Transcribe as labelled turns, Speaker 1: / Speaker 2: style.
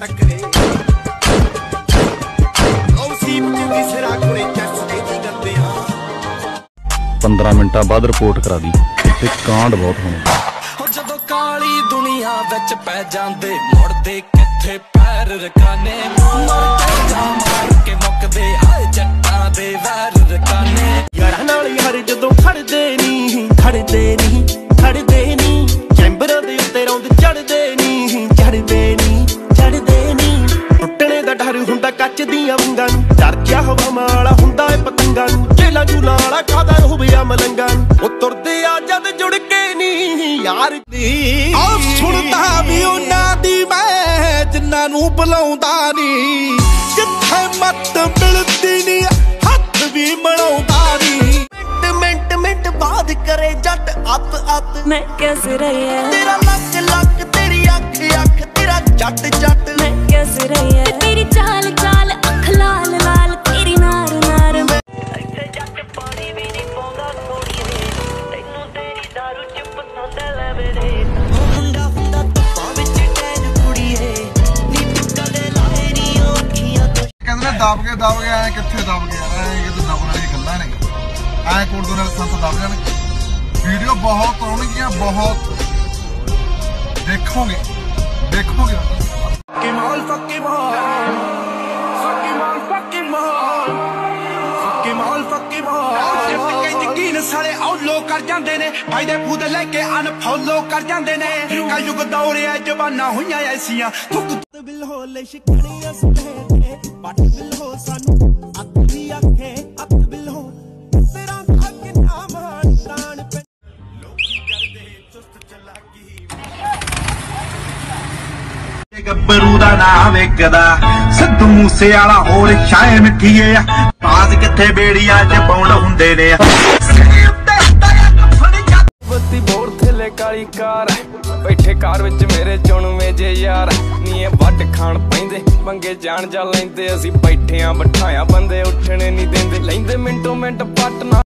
Speaker 1: ਟੱਕਰੇ ਉਹ ਸੀਪ ਚੰਗੀ ਸਿਰਾ ਕੋਲੇ ਚੱਸ ਦੇ ਦੀ ਗੰਦੇ ਆ।
Speaker 2: 15 ਮਿੰਟਾਂ ਬਾਅਦ ਰਿਪੋਰਟ ਕਰਾ ਦੀ ਇੱਥੇ ਕਾਂਡ ਬਹੁਤ ਹੋਣਾ।
Speaker 3: ਹੋ ਜਦੋਂ ਕਾਲੀ ਦੁਨੀਆ ਵਿੱਚ ਪੈ ਜਾਂਦੇ ਮੁੜਦੇ ਕਿੱਥੇ? ਪੈਰ ਰਕਾਨੇ ਮਰ ਕੇ ਜਾ ਮਾਰ ਕੇ ਮੁੱਕਦੇ ਆਏ ਜੱਟਾਂ ਦੇ ਵੈਰ ਰਕਾਨੇ।
Speaker 1: ਯਾਰਾਂ ਨਾਲ ਯਾਰ ਜਦੋਂ ਖੜਦੇ ਨਹੀਂ ਖੜਦੇ ਨਹੀਂ ਖੜਦੇ ਪਤੰਗਾਂ ਨੂੰ। ਚੜ ਗਿਆ ਹਵਾਵਾਂ ਵਾਲਾ ਹੁੰਦਾ ਏ ਪਤੰਗਾਂ ਨੂੰ। ਜੇਲਾ ਜੂਲਾ ਵਾਲਾ ਕਾਦਾ ਰੋਬਿਆ ਮਲੰਗਾਂ ਨੂੰ। ਉਹ ਤੁਰਦੇ ਆ ਜਦ ਜੁੜ ਕੇ ਨਹੀਂ ਯਾਰ ਦੀ।
Speaker 4: ਆ ਸੁਣਦਾ ਵੀ ਉਹਨਾਂ ਦੀ ਮੈਂ ਜਿਨ੍ਹਾਂ ਨੂੰ ਬੁਲਾਉਂਦਾ ਨਹੀਂ। ਕਿੱਥੇ ਮੱਤ ਮਿਲਦੀ ਨਹੀਂ ਹੱਥ ਵੀ ਮਲਾਉਂਦਾ ਨਹੀਂ।
Speaker 1: ਮਿੰਟ ਮਿੰਟ ਮਿੰਟ ਬਾਅਦ ਕਰੇ ਜੱਟ ਅੱਤ ਅੱਤ।
Speaker 5: ਮੈਂ ਕਿਸ ਰਹਿਆ
Speaker 1: ਤੇਰਾ
Speaker 4: ਲੱਗ ਦਬ ਕੇ, ਦਬ ਗਿਆ ਐ ਕਿੱਥੇ ਦਬ ਗਿਆ ਐ ਤਾਂ ਦਬਣ ਵਾਲੀ ਗੱਲਾਂ ਨੇ। ਐ ਕੋਲ ਦੋ ਨਾਲ ਸੰਤ ਦਬ ਜਾਣ। ਵੀਡੀਓ ਬਹੁਤ ਆਉਣਗੀਆਂ, ਬਹੁਤ ਦੇਖੋਗੇ। ਦੇਖੋਗੇ।
Speaker 1: ਕਿ ਮਾਲ ਫੱਕੇ ਮਾਲ ਫੱਕੇ ਮਾਲ ਫੱਕੇ ਮਾਲ
Speaker 4: ਕਿ ਯਕੀਨ ਸਾਰੇ ਆਉਲੋ ਕਰ ਜਾਂਦੇ ਨੇ। ਫਾਇਦੇ ਫੂਦ ਲੈ ਕੇ ਅਨਫੋਲੋ ਕਰ ਜਾਂਦੇ ਨੇ। ਕਾ ਯੁਗ ਦੌੜਿਆ ਜਵਾਨਾ ਹੋਈਆਂ ਐਸੀਆਂ। ਥੁੱਕ
Speaker 1: ਬਿਲ ਹੋ ਲੈ ਸ਼ਿਕਣੀਆਂ ਸਪੇਟੇ ਪੱਟ ਬਿਲ ਹੋ ਸਾਨੂੰ ਅੱਖ ਦੀ ਅੱਖੇ। ਅੱਖ ਬਿਲ ਹੋ ਤੇਰਾ ਅੱਖ ਨਾ ਮਾਨ ਤਾਣ ਪੈ ਲੋਕੀ ਕਰਦੇ ਚੁਸਤ ਚਲਾਕੀ।
Speaker 4: ਗੱਭਰੂ ਦਾ ਨਾਂ ਵੇਖਦਾ। ਸਿੱਧੂ ਮੂਸੇ ਵਾਲਾ ਹੋਰ ਛਾਏ ਮਿੱਠੀਏ ਆ ਬੇੜੀਆਂ ਚ ਬੌਂਡ ਹੁੰਦੇ ਨੇ।
Speaker 3: ਬੱਤੀ ਬੋਰ ਥੱਲੇ ਕਾਲੀ ਕਾਰ, ਬੈਠੇ ਕਾਰ ਵਿੱਚ ਮੇਰੇ ਚੁਣਵੇਂ ਜੇ ਯਾਰ। ਨੀਏ ਇਹ ਵੱਟ ਖਾਣ ਪੈਂਦੇ ਮੰਗੇ ਜਾਣ ਜਾ ਲੈਂਦੇ, ਅਸੀਂ ਬੈਠੇ ਆਂ, ਬਿਠਾਇਆ ਬੰਦੇ ਉੱਠਣੇ ਨਹੀਂ ਦਿੰਦੇ, ਲੈਂਦੇ ਮਿੰਟੋ ਮਿੰਟ ਪੱਟ ਨਾ